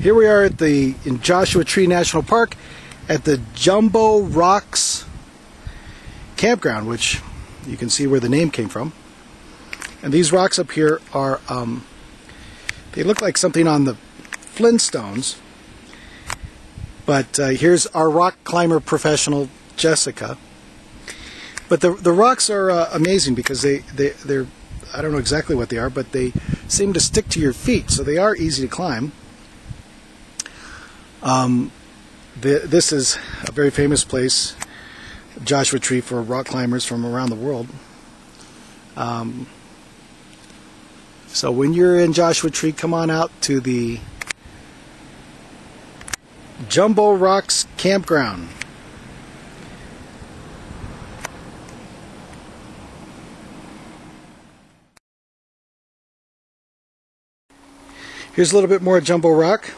Here we are at the in Joshua Tree National Park at the Jumbo Rocks campground, which you can see where the name came from. And these rocks up here are um, they look like something on the Flintstones. But uh, here's our rock climber professional Jessica. But the the rocks are uh, amazing because they they they're I don't know exactly what they are, but they seem to stick to your feet, so they are easy to climb. Um, the, this is a very famous place, Joshua Tree, for rock climbers from around the world. Um, so when you're in Joshua Tree, come on out to the Jumbo Rocks Campground. Here's a little bit more Jumbo Rock.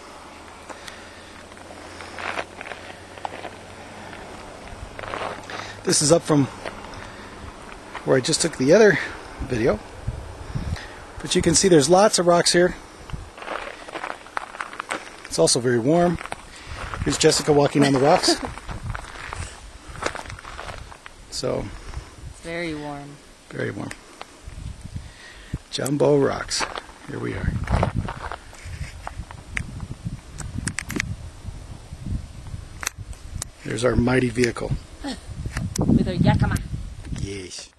This is up from where I just took the other video. But you can see there's lots of rocks here. It's also very warm. Here's Jessica walking on the rocks. So, It's very warm. very warm. Jumbo rocks. Here we are. There's our mighty vehicle. With a yakama. Yes.